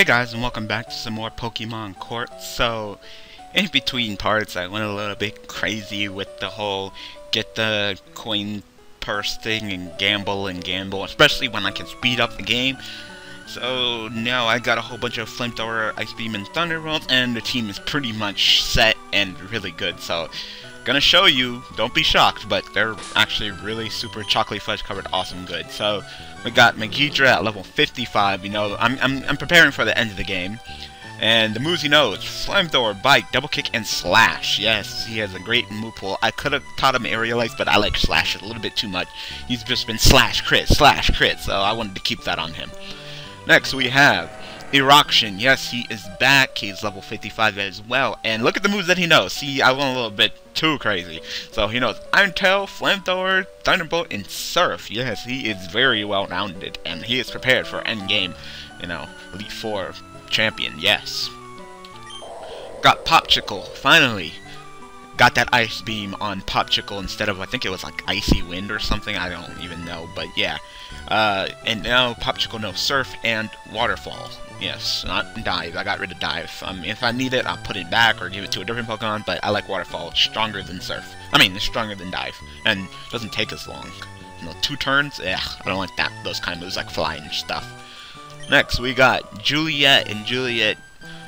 Hey guys, and welcome back to some more Pokemon Quartz. So, in between parts, I went a little bit crazy with the whole get the coin purse thing and gamble and gamble, especially when I can speed up the game. So now I got a whole bunch of Flamethrower, Ice Beam, and Thunderbolt, and the team is pretty much set and really good. So, gonna show you, don't be shocked, but they're actually really super chocolate fudge covered awesome good. So, we got Megidra at level 55, you know, I'm, I'm, I'm preparing for the end of the game. And the moves he knows, Flamethrower, Bite, Double Kick, and Slash. Yes, he has a great move pool. I could have taught him Aerial Ace, but I like Slash a little bit too much. He's just been Slash Crit, Slash Crit, so I wanted to keep that on him. Next, we have Eroction. Yes, he is back. He's level 55 as well. And look at the moves that he knows. See, I went a little bit too crazy. So he knows Iron Tail, Flamethrower, Thunderbolt, and Surf. Yes, he is very well rounded. And he is prepared for endgame, you know, Elite Four champion. Yes. Got Popsicle, finally. Got that Ice Beam on Popsicle instead of, I think it was like Icy Wind or something. I don't even know. But yeah. Uh, and now Popsicle knows Surf and Waterfall. Yes, not Dive. I got rid of Dive. Um, if I need it, I'll put it back or give it to a different Pokemon, but I like Waterfall. Stronger than Surf. I mean, it's stronger than Dive, and doesn't take as long. You know, two turns? Ugh, I don't like that. Those kind of moves, like flying stuff. Next, we got Juliet, and Juliet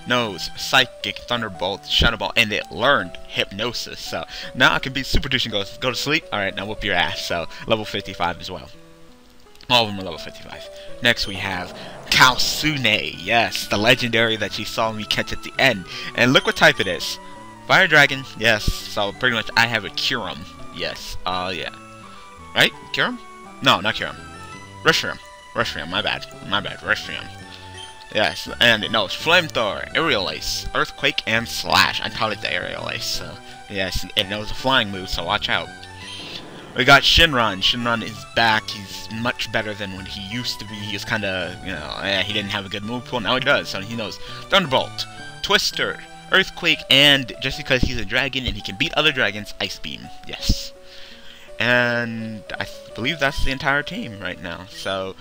knows Psychic, Thunderbolt, Shadow Ball, and it learned Hypnosis. So now I can be Super Douche and go, go to sleep. Alright, now whoop your ass. So level 55 as well. All of them are level 55. Next we have Kalsune. Yes, the legendary that you saw me catch at the end. And look what type it is. Fire Dragon. Yes, so pretty much I have a Kyurem. Yes, uh, yeah. Right? Kyurem? No, not Kyurem. Reshiram. Reshiram, my bad. My bad, Reshiram. Yes, and it knows Flamethrower, Aerial Ace, Earthquake, and Slash. I call it the Aerial Ace, so yes, it knows a flying move, so watch out. We got Shinron. Shinron is back. He's much better than when he used to be. He was kind of, you know, eh, he didn't have a good move pool. Now he does. So he knows Thunderbolt, Twister, Earthquake, and just because he's a dragon and he can beat other dragons, Ice Beam. Yes. And I believe that's the entire team right now. So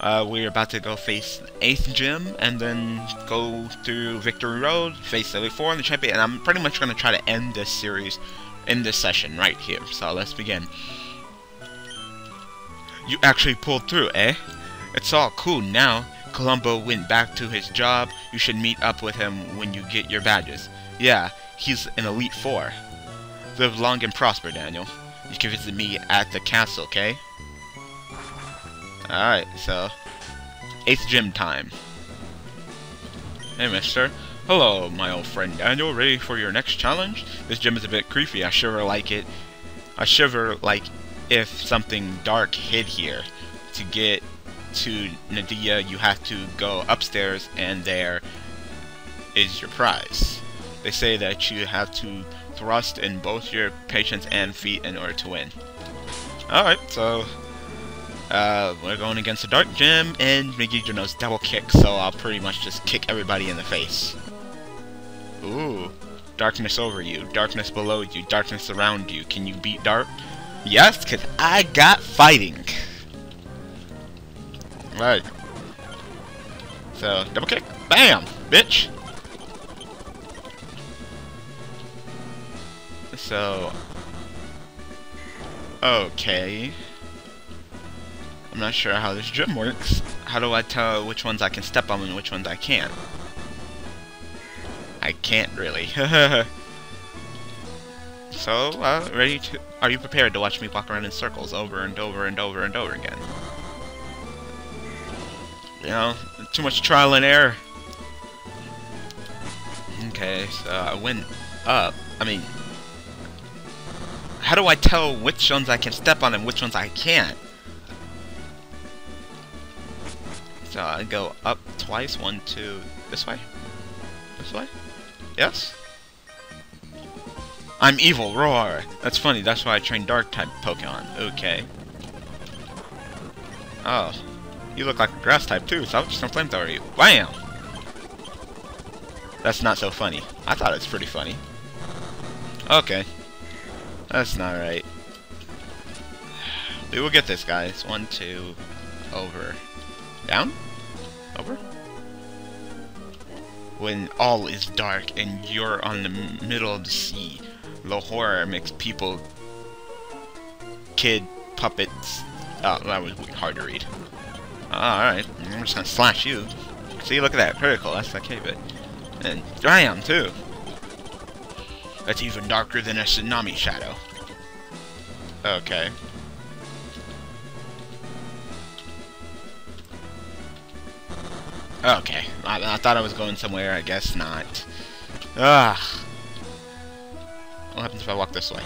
uh, we're about to go face 8th Gym and then go through Victory Road, face Elite 4 in the champion. And I'm pretty much going to try to end this series in this session right here. So let's begin. You actually pulled through, eh? It's all cool now. Columbo went back to his job. You should meet up with him when you get your badges. Yeah, he's an Elite Four. Live long and prosper, Daniel. You can visit me at the castle, okay? Alright, so... 8th gym time. Hey, mister. Hello, my old friend Daniel. Ready for your next challenge? This gym is a bit creepy. I shiver like it. I shiver like if something dark hid here. To get to Nadia, you have to go upstairs, and there is your prize. They say that you have to thrust in both your patience and feet in order to win. Alright, so uh, we're going against the Dark Gym, and Megidra knows double kick, so I'll pretty much just kick everybody in the face. Ooh. Darkness over you, darkness below you, darkness around you. Can you beat dark? Yes, because I got fighting. Right. So, double kick. Bam! Bitch! So... Okay. I'm not sure how this gym works. How do I tell which ones I can step on and which ones I can't? I can't really. so, uh, ready to... Are you prepared to watch me walk around in circles over and over and over and over again? You know, too much trial and error. Okay, so I went up. I mean, how do I tell which ones I can step on and which ones I can't? So I go up twice, one, two, this way? This way? Yes? I'm evil, roar! That's funny, that's why I train dark type Pokemon. Okay. Oh. You look like a grass type too, so I was just gonna flamethrower you. Wham! That's not so funny. I thought it was pretty funny. Okay. That's not right. We will get this, guys. One, two, over. Down? Over? when all is dark and you're on the middle of the sea. The horror makes people kid puppets. Oh, that was hard to read. Alright, I'm just gonna slash you. See, look at that. Critical, that's okay, but... And I am too. That's even darker than a tsunami shadow. Okay. Okay. I, I thought I was going somewhere. I guess not. Ugh. What happens if I walk this way?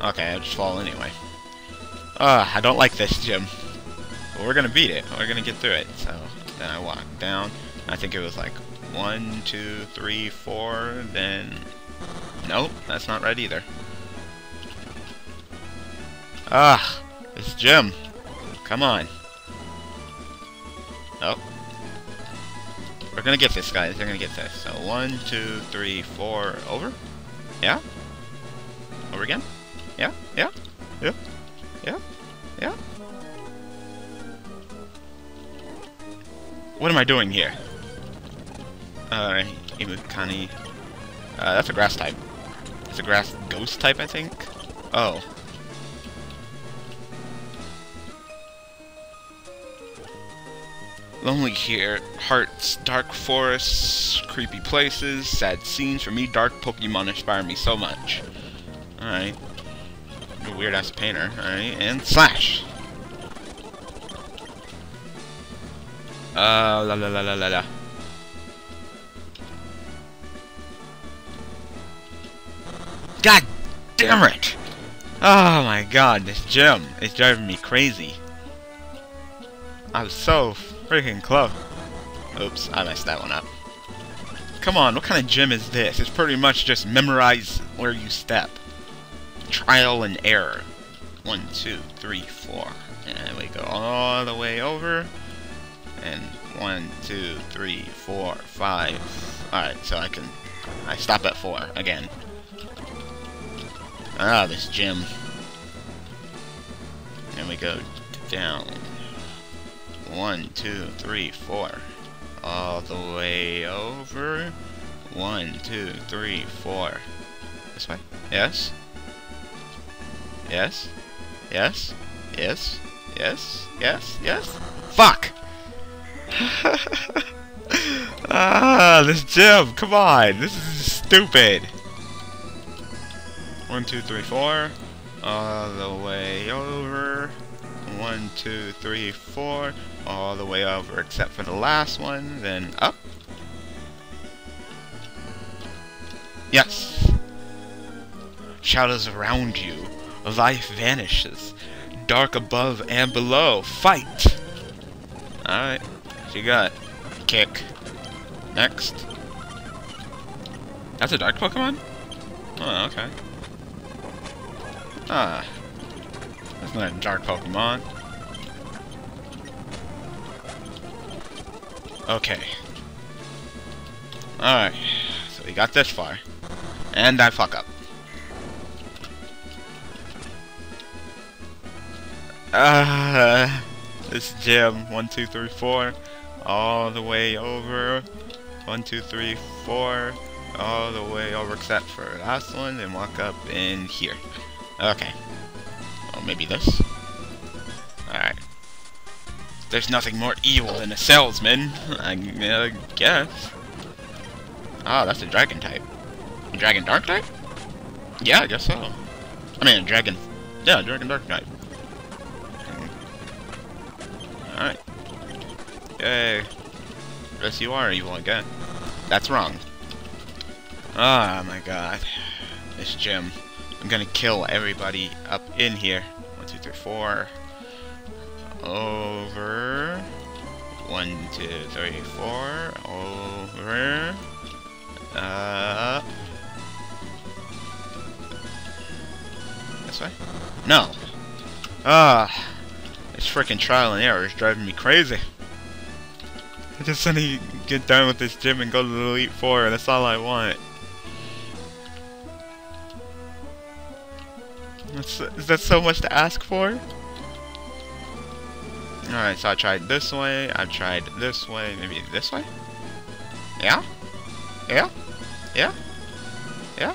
Okay, I'll just fall anyway. Ugh, I don't like this gym. But we're gonna beat it. We're gonna get through it. So, then I walk down. I think it was like one, two, three, four, then... Nope, that's not right either. Ah, this gym. Come on. Oh. Gonna get this, guys. We're gonna get this. So, one, two, three, four, over? Yeah? Over again? Yeah? Yeah? Yeah? Yeah? Yeah? What am I doing here? Uh, Imukani. Uh, that's a grass type. It's a grass ghost type, I think? Oh. Lonely here, hearts, dark forests, creepy places, sad scenes. For me, dark Pokemon inspire me so much. Alright. Weird ass painter. Alright, and slash! Uh, la la la la la la. God damn it! Oh my god, this gym is driving me crazy. I was so freaking close. Oops, I messed that one up. Come on, what kind of gym is this? It's pretty much just memorize where you step. Trial and error. One, two, three, four. And we go all the way over. And one, two, three, four, five. Alright, so I can... I stop at four, again. Ah, this gym. And we go down. One, two, three, four. All the way over. One, two, three, four. This way? Yes? Yes? Yes? Yes? Yes? Yes? Yes? Fuck! ah, this gym! Come on! This is stupid! One, two, three, four. All the way over. One, two, three, four. All the way over except for the last one. Then up. Yes. Shadows around you. Life vanishes. Dark above and below. Fight! Alright. You got? Kick. Next. That's a dark Pokemon? Oh, okay. Ah. That's not a dark Pokemon. Okay. Alright. So we got this far. And I fuck up. Uh, this gym. One, two, three, four. All the way over. One, two, three, four. All the way over except for last one. And walk up in here. Okay. Maybe this. Alright. There's nothing more evil than a salesman, I guess. Oh, that's a dragon type. A dragon dark type? Yeah, I guess so. I mean, a dragon... Yeah, dragon dark type. Alright. Yay. Yes, you are evil again. That's wrong. Oh my god. This gym. I'm gonna kill everybody up in here. One, two, three, four. Over. One, two, three, four. Over. Uh. This way? No. Ah. This freaking trial and error is driving me crazy. I just want to get done with this gym and go to the Elite Four, that's all I want. That's, is that so much to ask for? Alright, so I tried this way, I tried this way, maybe this way? Yeah? Yeah? Yeah? Yeah?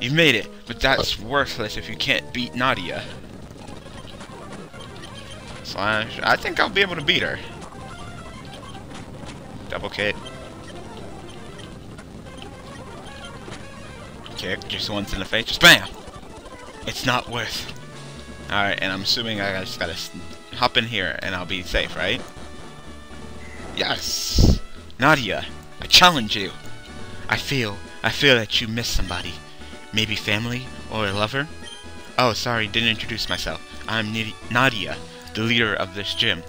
You made it, but that's worthless if you can't beat Nadia. Slash. I think I'll be able to beat her. Double kick. Kick, just once in the face, just BAM! It's not worth. Alright, and I'm assuming I just gotta hop in here and I'll be safe, right? Yes! Nadia, I challenge you! I feel, I feel that you miss somebody. Maybe family or a lover? Oh, sorry, didn't introduce myself. I'm Nadia, the leader of this gym.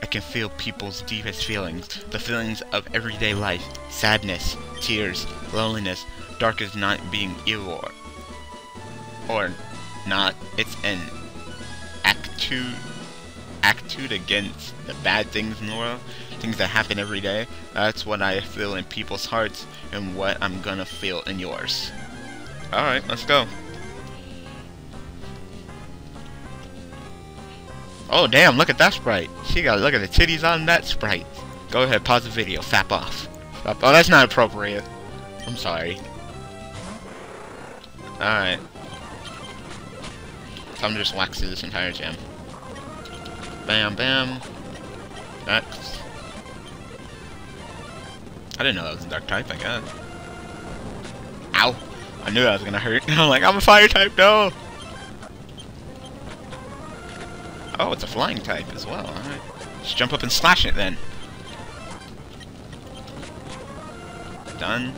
I can feel people's deepest feelings, the feelings of everyday life, sadness, tears, loneliness, darkest not being evil or, or not. It's an attitude, attitude against the bad things in the world, things that happen every day. That's what I feel in people's hearts and what I'm gonna feel in yours. Alright, let's go. Oh damn, look at that sprite. She got look at the titties on that sprite. Go ahead, pause the video, fap off. Oh, that's not appropriate. I'm sorry. Alright. Time to just wax through this entire gym. Bam, bam. That's... I didn't know that was a dark type, I guess. Ow! I knew that was gonna hurt. I'm like, I'm a fire type, no! Oh, it's a flying type as well, alright. Just jump up and slash it then. Done.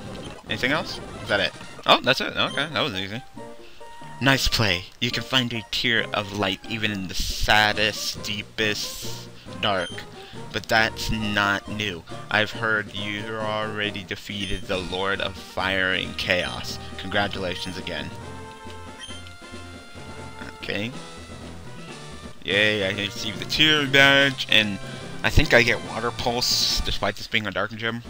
Anything else? Is that it? Oh, that's it. Okay, that was easy. Nice play. You can find a tear of light even in the saddest, deepest dark. But that's not new. I've heard you already defeated the Lord of Fire and Chaos. Congratulations again. Okay. Yay, I received the tear badge, and I think I get Water Pulse, despite this being a Dark Gym.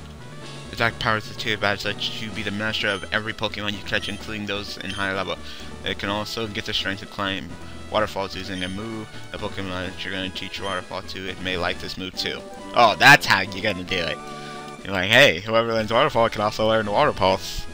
Attack powers the tear badge lets you be the master of every Pokemon you catch, including those in higher level. It can also get the strength to climb waterfalls using a move. The Pokemon that you're going to teach waterfall to, it may like this move too. Oh, that's how you're going to do it. You're like, hey, whoever learns waterfall can also learn water pulse.